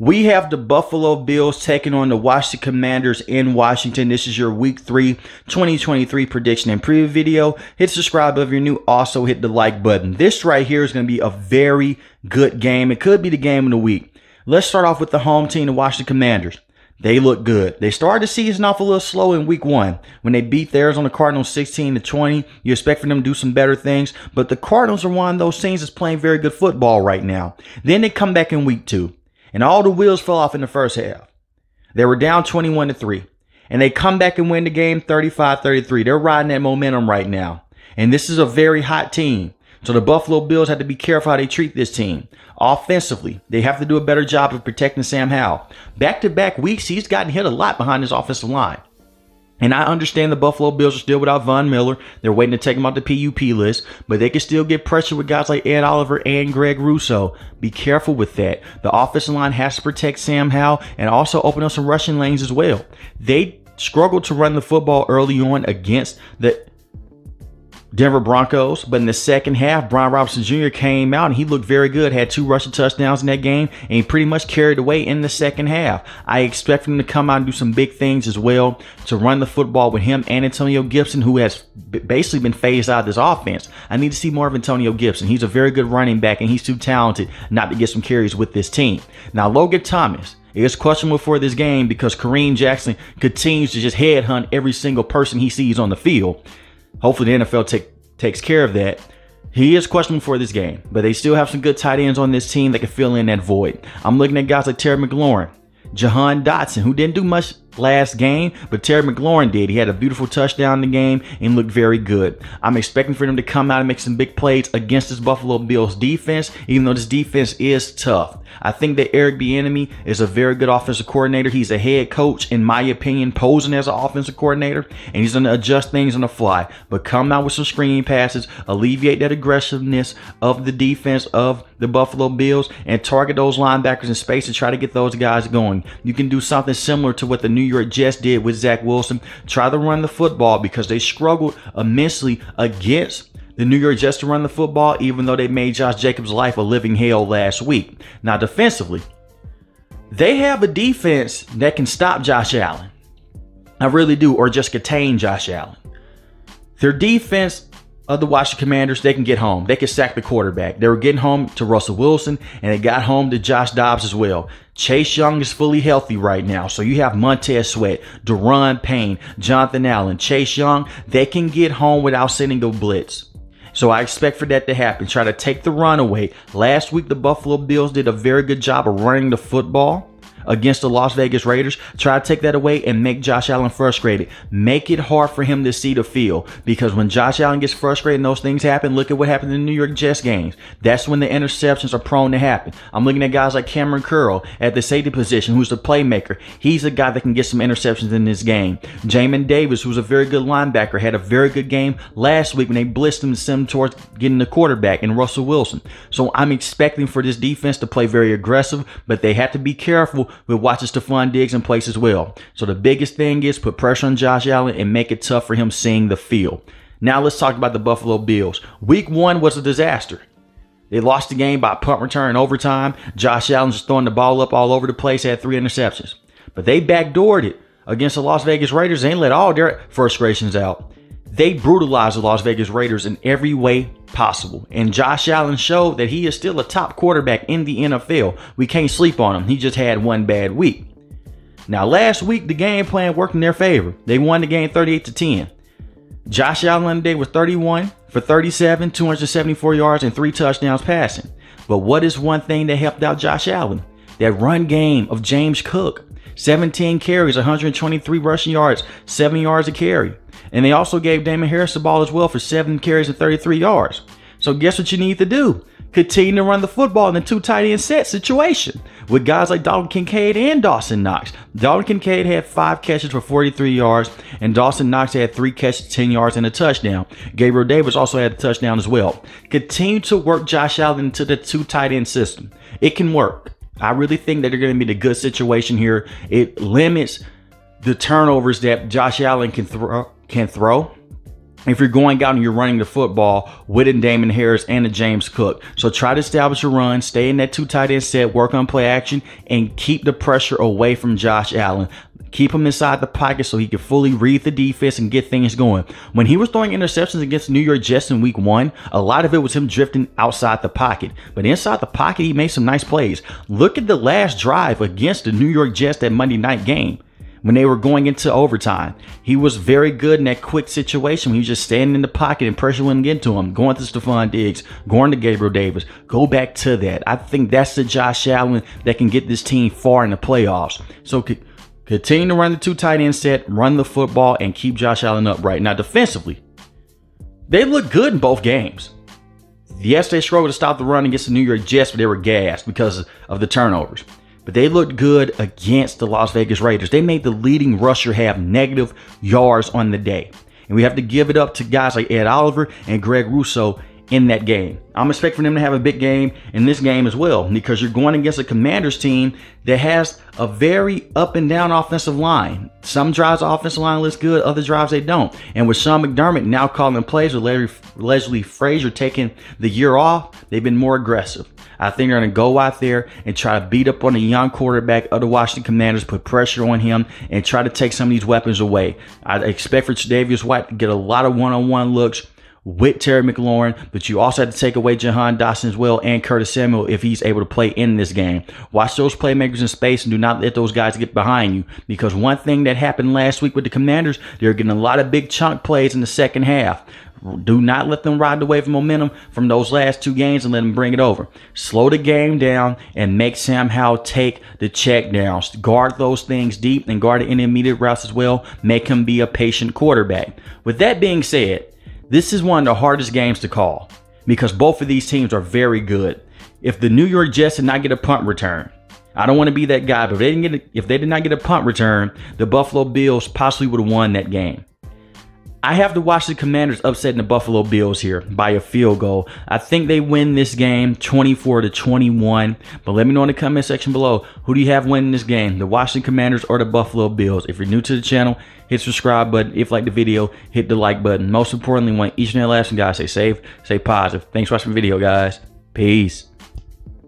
We have the Buffalo Bills taking on the Washington Commanders in Washington. This is your week three 2023 prediction and preview video. Hit subscribe if you're new. Also hit the like button. This right here is going to be a very good game. It could be the game of the week. Let's start off with the home team, the Washington Commanders. They look good. They started the season off a little slow in week one when they beat theirs on the Arizona Cardinals 16 to 20. You expect for them to do some better things, but the Cardinals are one of those teams that's playing very good football right now. Then they come back in week two and all the wheels fell off in the first half. They were down 21 to 3. And they come back and win the game 35-33. They're riding that momentum right now. And this is a very hot team. So the Buffalo Bills have to be careful how they treat this team. Offensively, they have to do a better job of protecting Sam Howell. Back to back weeks, he's gotten hit a lot behind his offensive line. And I understand the Buffalo Bills are still without Von Miller. They're waiting to take him off the PUP list, but they can still get pressure with guys like Ed Oliver and Greg Rousseau. Be careful with that. The offensive line has to protect Sam Howell and also open up some rushing lanes as well. They struggled to run the football early on against the Denver Broncos. But in the second half, Brian Robinson Jr. came out and he looked very good. Had two rushing touchdowns in that game, and he pretty much carried away in the second half. I expect him to come out and do some big things as well to run the football with him and Antonio Gibson, who has basically been phased out of this offense. I need to see more of Antonio Gibson. He's a very good running back, and he's too talented not to get some carries with this team. Now, Logan Thomas is questionable for this game because Kareem Jackson continues to just headhunt every single person he sees on the field. Hopefully, the NFL take, takes care of that. He is questionable for this game, but they still have some good tight ends on this team that can fill in that void. I'm looking at guys like Terry McLaurin, Jahan Dotson, who didn't do much last game, but Terry McLaurin did. He had a beautiful touchdown in the game and looked very good. I'm expecting for them to come out and make some big plays against this Buffalo Bills defense, even though this defense is tough. I think that Eric Bieniemy is a very good offensive coordinator. He's a head coach, in my opinion, posing as an offensive coordinator, and he's going to adjust things on the fly. But come out with some screen passes, alleviate that aggressiveness of the defense of the Buffalo Bills, and target those linebackers in space to try to get those guys going. You can do something similar to what the New York Jets did with Zach Wilson. Try to run the football because they struggled immensely against the New York Jets to run the football, even though they made Josh Jacobs' life a living hell last week. Now, defensively, they have a defense that can stop Josh Allen. I really do, or just contain Josh Allen. Their defense of the Washington Commanders, they can get home. They can sack the quarterback. They were getting home to Russell Wilson, and they got home to Josh Dobbs as well. Chase Young is fully healthy right now. So you have Montez Sweat, Daron Payne, Jonathan Allen, Chase Young. They can get home without sending a blitz. So I expect for that to happen. Try to take the run away. Last week, the Buffalo Bills did a very good job of running the football against the Las Vegas Raiders. Try to take that away and make Josh Allen frustrated. Make it hard for him to see the field because when Josh Allen gets frustrated and those things happen, look at what happened in the New York Jets games. That's when the interceptions are prone to happen. I'm looking at guys like Kamren Curl at the safety position, who's the playmaker. He's a guy that can get some interceptions in this game. Jamin Davis, who's a very good linebacker, had a very good game last week when they blitzed him to send him towards getting the quarterback and Russell Wilson. So I'm expecting for this defense to play very aggressive, but they have to be careful with watching Stefon Diggs in place as well. So the biggest thing is put pressure on Josh Allen and make it tough for him seeing the field. Now let's talk about the Buffalo Bills. Week one was a disaster. They lost the game by punt return overtime. Josh Allen just throwing the ball up all over the place, had three interceptions. But they backdoored it against the Las Vegas Raiders. They let all their frustrations out. They brutalized the Las Vegas Raiders in every way possible. And Josh Allen showed that he is still a top quarterback in the NFL. We can't sleep on him. He just had one bad week. Now, last week, the game plan worked in their favor. They won the game 38 to 10. Josh Allen today was 31 for 37, 274 yards, and three touchdowns passing. But what is one thing that helped out Josh Allen? That run game of James Cook. 17 carries, 123 rushing yards, 7 yards a carry. And they also gave Damien Harris the ball as well for 7 carries and 33 yards. So guess what you need to do? Continue to run the football in the two tight end set situation with guys like Dalton Kincaid and Dawson Knox. Dalton Kincaid had five catches for 43 yards, and Dawson Knox had three catches, 10 yards, and a touchdown. Gabriel Davis also had a touchdown as well. Continue to work Josh Allen into the two tight end system. It can work. I really think that they're going to be in a good situation here. It limits the turnovers that Josh Allen can throw. Can throw. if you're going out and you're running the football with a Damien Harris and a James Cook. So try to establish a run, stay in that two tight end set, work on play action, and keep the pressure away from Josh Allen. Keep him inside the pocket so he can fully read the defense and get things going. When he was throwing interceptions against New York Jets in week one, a lot of it was him drifting outside the pocket. But inside the pocket, he made some nice plays. Look at the last drive against the New York Jets that Monday night game when they were going into overtime. He was very good in that quick situation. He was just standing in the pocket and pressure wouldn't get to him. Going to Stefon Diggs, going to Gabriel Davis. Go back to that. I think that's the Josh Allen that can get this team far in the playoffs. So continue to run the two tight end set, run the football, and keep Josh Allen upright. Now defensively, they look good in both games. Yes, they struggled to stop the run against the New York Jets, but they were gassed because of the turnovers but they looked good against the Las Vegas Raiders. They made the leading rusher have negative yards on the day. And we have to give it up to guys like Ed Oliver and Greg Rousseau in that game. I'm expecting them to have a big game in this game as well because you're going against a Commanders team that has a very up and down offensive line. Some drives the offensive line looks good, other drives they don't. And with Sean McDermott now calling the plays with Larry, Leslie Frazier taking the year off, they've been more aggressive. I think they're going to go out there and try to beat up on the young quarterback of the Washington Commanders, put pressure on him, and try to take some of these weapons away. I expect for Davis White to get a lot of one-on-one looks with Terry McLaurin, but you also have to take away Jahan Dotson as well and Curtis Samuel if he's able to play in this game. Watch those playmakers in space and do not let those guys get behind you because one thing that happened last week with the Commanders, they're getting a lot of big chunk plays in the second half. Do not let them ride away from momentum from those last two games and let them bring it over. Slow the game down and make Sam Howell take the check down. Guard those things deep and guard the intermediate routes as well. Make him be a patient quarterback. With that being said, this is one of the hardest games to call because both of these teams are very good. If the New York Jets did not get a punt return, I don't want to be that guy, but if they didn't get a, if they did not get a punt return, the Buffalo Bills possibly would have won that game. I have to watch the Commanders upsetting the Buffalo Bills here by a field goal. I think they win this game 24 to 21. But let me know in the comment section below who do you have winning this game, the Washington Commanders or the Buffalo Bills. If you're new to the channel, hit subscribe button. If you like the video, hit the like button. Most importantly, want each and every last one, guys stay safe, stay positive. Thanks for watching the video, guys. Peace.